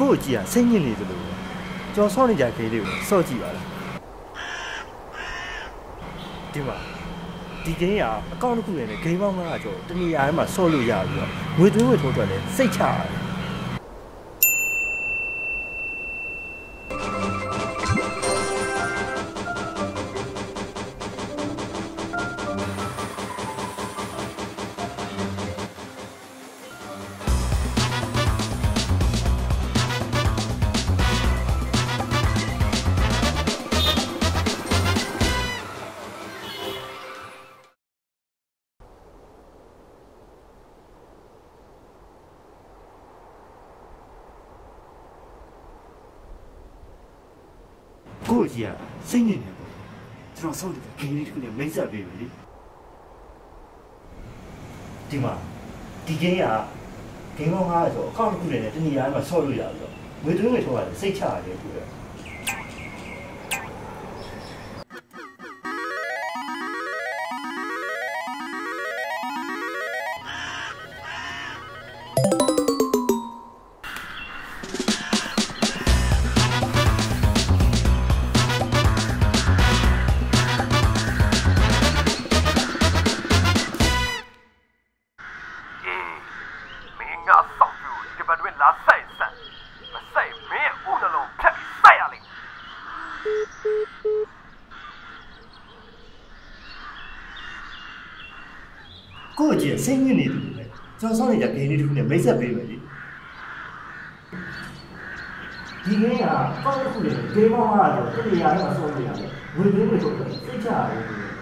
ကိုကြည့်ရစိတ်ညစ်နေသလိုပဲကြော်ဆော့နေကြခေးလေးကိုစော့ကြည့်ပါလားဒီမှာဒီဂိမ်းကအကောင့်တစ်ခုနဲ့ဂိမ်းပေါင်း900ကျော်တနည်းအားဖြင့်ဆော့လို့ရပြီးတော့ငွေသွင်းငွေထိုးထွက်လဲစိတ်ချရတယ် ကိုကြီးကစိတ်ညစ်နေတယ်ကျွန်တော်စောင့်နေတဲ့ဂိမ်းလေးတစ်ခုနဲ့မိတ်ဆက်ပေးပြီလေဒီမှာဒီဂိမ်းကဂိမ်းပေါင်း900ကျော်အကောင့်တစ်ခုနဲ့တနည်းအားဖြင့်ဆော့လို့ရပြီးတော့ငွေသွင်းငွေထိုးရတယ်စိတ်ချရတယ်ကို ကအေးမင်းငါစောင့်ယူဒီဘက်တွင်လာဆိုင်ဆန်မဆိုင်မင်းရဲ့ဥနှလုံးဖြတ်ပြီးစိုက်ရလိမ့်မယ်ကိုကြီးကစိတ်ညစ်နေတယ်လေကျွန်တော်စောင့်နေတဲ့ဂိမ်းလေးတစ်ခုနဲ့မိတ်ဆက်ပေးမယ်လေဒီဂိမ်းကအကောင့်တစ်ခုနဲ့ဂိမ်းပေါင်း900ကျော်တနည်းအားဖြင့်ဆော့လို့ရတယ်ငွေသွင်းငွေထိုးထွက်စိတ်ချရတယ်ကိုယ်က